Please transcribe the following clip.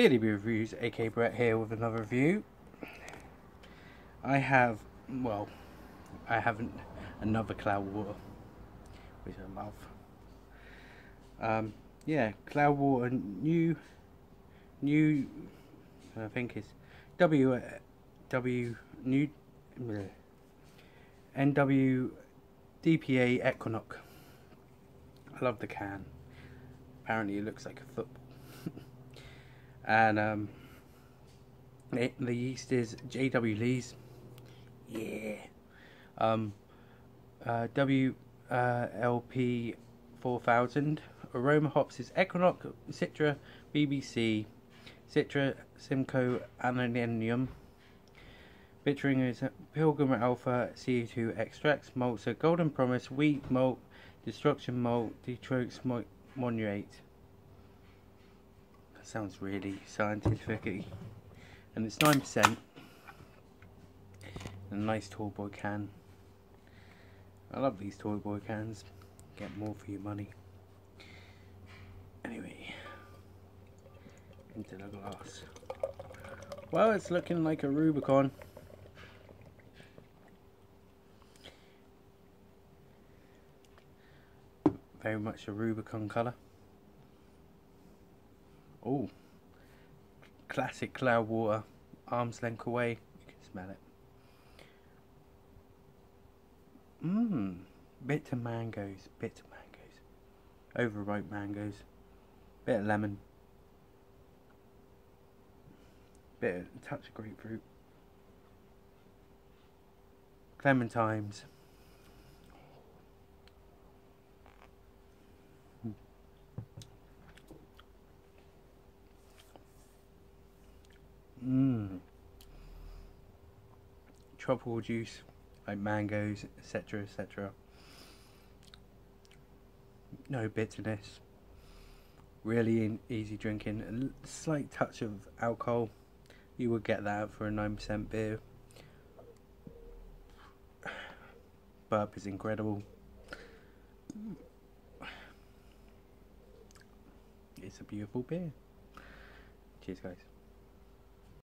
Beardy Reviews, aka Brett here with another review. I have, well, I haven't another Cloudwater, which I love. Um, yeah, Cloudwater new, new, I think it's W, W, new, bleh, NW DPA Ekuanot. I love the can. Apparently it looks like a football and um, it, the yeast is JW Lees. Yeah. Um, uh, WLP uh, 4000. Aroma hops is Ekuanot, Citra, BBC, Citra, Simcoe, Ananium. Bittering is Pilgrim Alpha CO2 extracts, malts are Golden Promise, Wheat malt, Destruction malt, Detroit's Dextrose Monohydrate sounds really scientific. And it's 9% a nice tall boy can. I love these toy boy cans. Get more for your money. Anyway. Into the glass. Well it's looking like a Rubicon. Very much a Rubicon colour Oh, classic Cloudwater, arm's length away. You can smell it. Mmm, of mangoes, bit of mangoes, overripe mangoes, bit of lemon, bit of touch of grapefruit, clementines. Mmm. Tropical juice, like mangoes, etc., etc. No bitterness. Really easy drinking. A slight touch of alcohol. You would get that for a 9% beer. Burp is incredible. It's a beautiful beer. Cheers, guys.